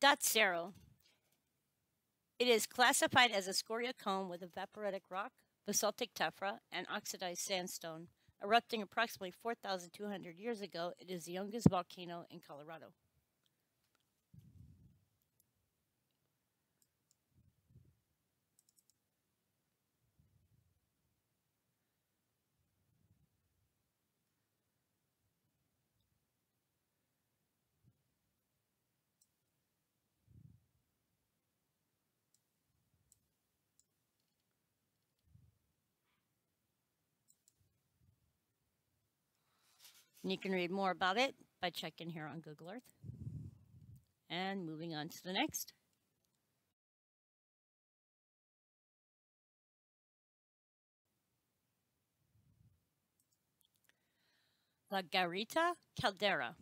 Dotsero. It is classified as a scoria cone with evaporitic rock, basaltic tephra, and oxidized sandstone. Erupting approximately 4,200 years ago, it is the youngest volcano in Colorado. And you can read more about it by checking here on Google Earth. And moving on to the next. La Garita Caldera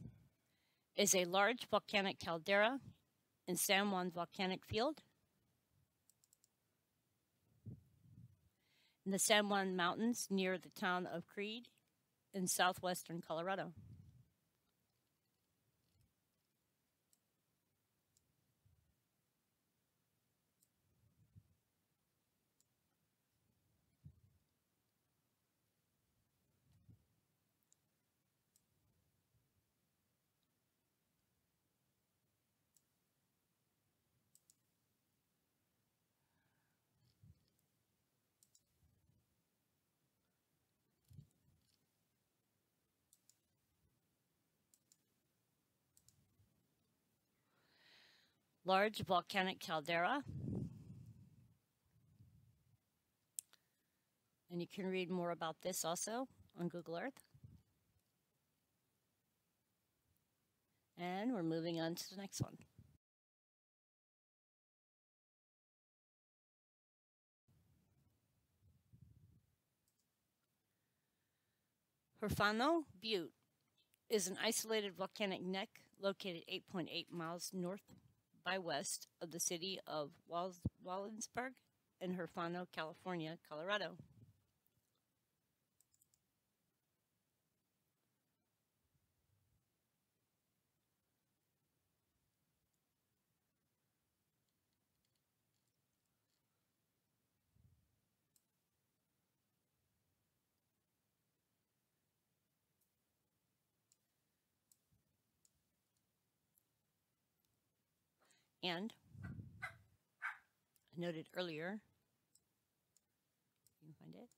is a large volcanic caldera in San Juan Volcanic Field in the San Juan Mountains near the town of Creede in southwestern Colorado. Large volcanic caldera. And you can read more about this also on Google Earth. And we're moving on to the next one. Huerfano Butte is an isolated volcanic neck located 8.8 miles north by west of the city of Walsenburg in Huerfano, California, Colorado. And I noted earlier, you can find it.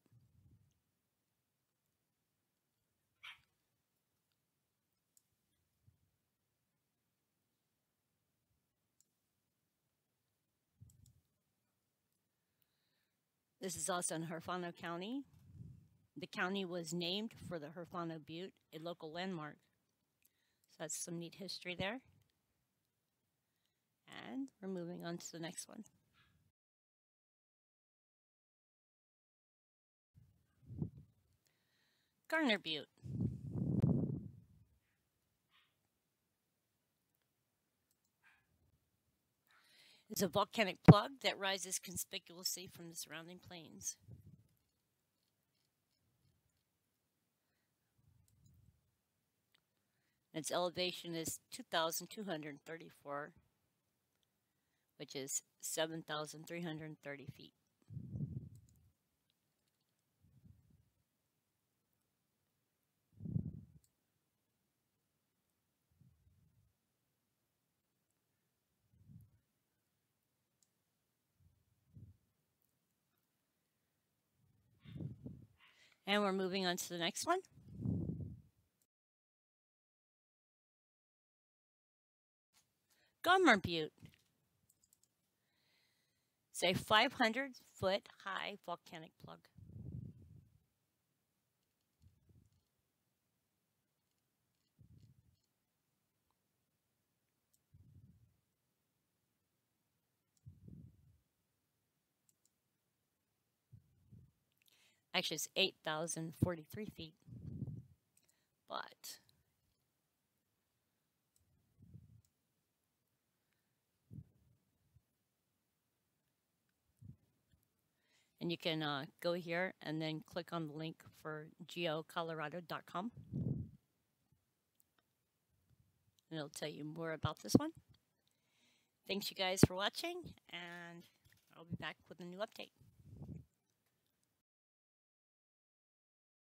This is also in Huerfano County. The county was named for the Huerfano Butte, a local landmark. So that's some neat history there. And we're moving on to the next one. Gardner Butte. is a volcanic plug that rises conspicuously from the surrounding plains. Its elevation is 2,234 which is 7,330 feet. And we're moving on to the next one. Goemmer Butte. It's a 500 foot high volcanic plug. Actually, it's 8,043 feet. But And you can uh, go here and then click on the link for geocolorado.com. And it'll tell you more about this one. Thanks you guys for watching, and I'll be back with a new update.